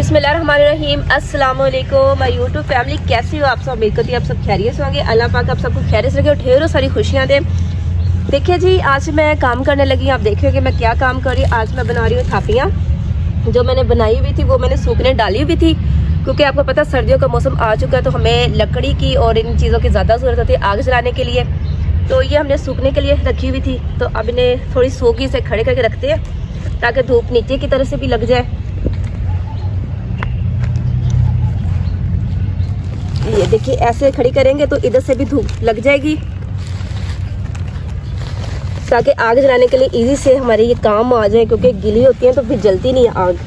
अस्सलाम वालेकुम my YouTube family, कैसी हो आप सब? उम्मीद करती आप सब खैरियत से होंगे। अल्लाह पाक आप सबको खैरियत रखे और ढेरों सारी खुशियाँ दें। देखिए जी, आज मैं काम करने लगी आप देखिए कि मैं क्या काम कर रही हूँ। आज मैं बना रही हूँ थापियाँ। जो मैंने बनाई हुई थी, वो मैंने सूखने डाली हुई थी। क्योंकि आपको पता, सर्दियों का मौसम आ चुका है तो हमें लकड़ी की और इन चीज़ों की ज़्यादा ज़रूरत होती है आग जलाने के लिए। तो ये हमने सूखने के लिए रखी हुई थी। तो अब इन्हें थोड़ी सूखी से खड़े करके रखते हैं, ताकि धूप नीचे की तरफ़ से भी लग जाए। देखिए, ऐसे खड़ी करेंगे तो इधर से भी धूप लग जाएगी। ताकि आग जलाने के लिए इजी से हमारे ये काम आ जाए, क्योंकि गिली होती है तो फिर जलती नहीं है आग।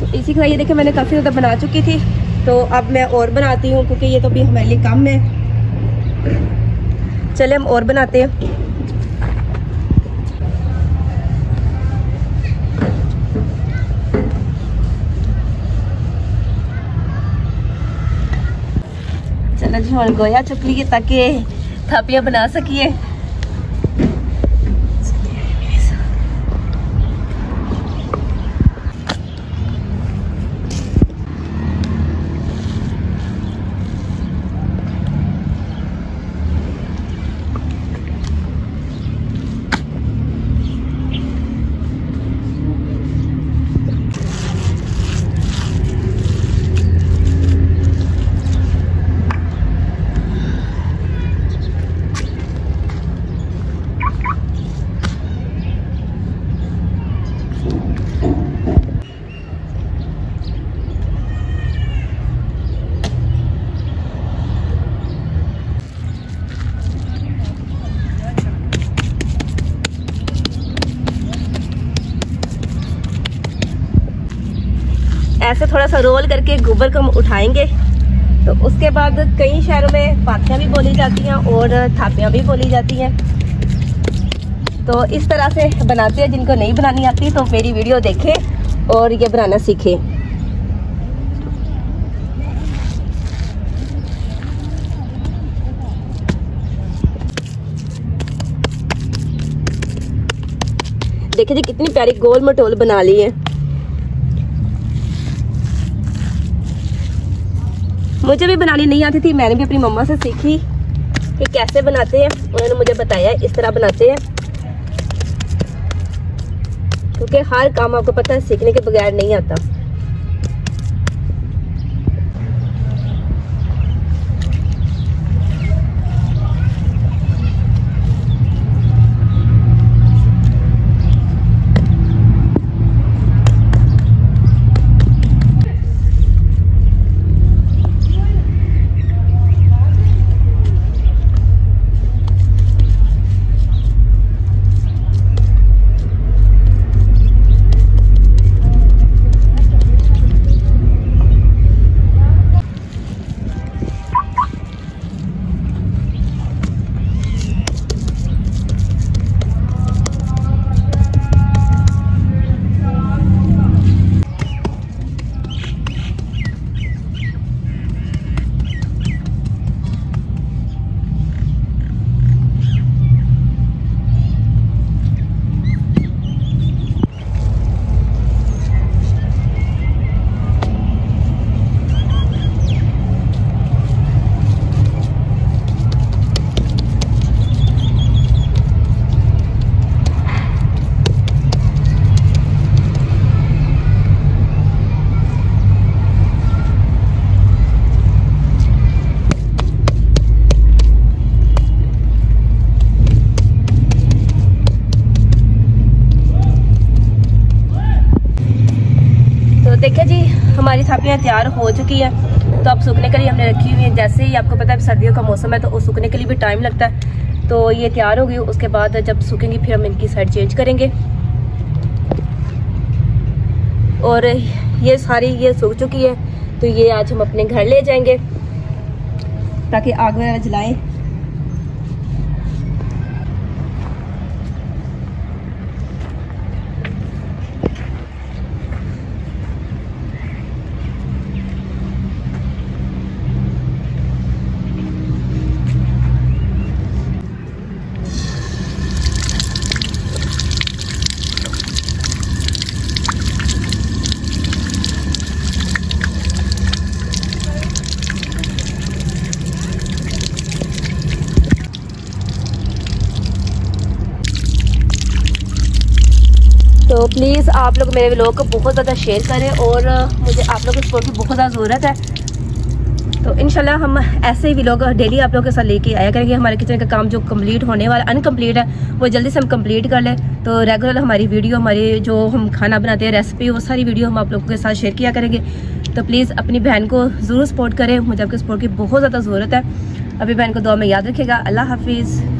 तो इसी ये देखिए, मैंने काफ़ी ज़्यादा बना चुकी थी। तो अब मैं और बनाती हूँ, क्योंकि ये तो भी हमारे लिए कम है। चले, हम और बनाते हैं। चलो जी, हम गोया चुक लिए ताकि थापियाँ बना सकिए। ऐसे थोड़ा सा रोल करके गोबर को हम उठाएँगे। तो उसके बाद कई शहरों में पाथियाँ भी बोली जाती हैं और थापियाँ भी बोली जाती हैं। तो इस तरह से बनाते हैं, जिनको नहीं बनानी आती तो मेरी वीडियो देखें और ये बनाना सीखें। देखिए जी, कितनी प्यारी गोल मटोल बना ली है। मुझे भी बनानी नहीं आती थी, मैंने भी अपनी मम्मा से सीखी कि कैसे बनाते हैं। उन्होंने मुझे बताया, इस तरह बनाते हैं। क्योंकि हर काम आपको पता है, सीखने के बगैर नहीं आता। देखिए जी, हमारी थापियाँ तैयार हो चुकी है। तो अब सूखने के लिए हमने रखी हुई है। जैसे ही आपको पता है सर्दियों का मौसम है तो सूखने के लिए भी टाइम लगता है। तो ये तैयार हो गई। उसके बाद जब सूखेंगी, फिर हम इनकी साइड चेंज करेंगे। और ये सारी ये सूख चुकी है। तो ये आज हम अपने घर ले जाएँगे, ताकि आग वगैरह जलाएँ। तो प्लीज़ आप लोग मेरे व्लॉग को बहुत ज़्यादा शेयर करें और मुझे आप लोगों की सपोर्ट की बहुत ज़्यादा ज़रूरत है। तो इनशाला हम ऐसे ही व्लॉग डेली आप लोगों के साथ लेके आया करेंगे। हमारे किचन का काम जो कंप्लीट होने वाला अनकम्प्लीट है, वो जल्दी से हम कंप्लीट कर लें। तो रेगुलर हमारी वीडियो हमारी जो हम खाना बनाते हैं रेसिपी वो सारी वीडियो हम आप लोगों के साथ शेयर किया करेंगे। तो प्लीज़ अपनी बहन को ज़रूर सपोर्ट करें। मुझे आपके सपोर्ट की बहुत ज़्यादा ज़रूरत है। अभी बहन को दुआ में याद रखेगा। अल्लाह हाफिज़।